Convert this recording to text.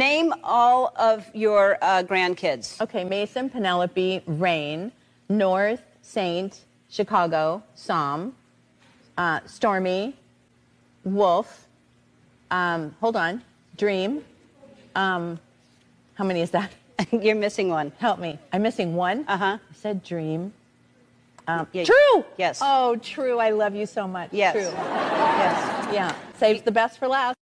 Name all of your uh, grandkids. Okay, Mason, Penelope, Reign, North, Saint, Chicago, Psalm, uh, Stormi, Wolf. Um, hold on, Dream. Um, how many is that? You're missing one. Help me. I'm missing one. Uh huh. I said Dream. Um, Yeah. True. Yes. Oh, True. I love you so much. Yes. True. Yes. Yeah. Saves the best for last.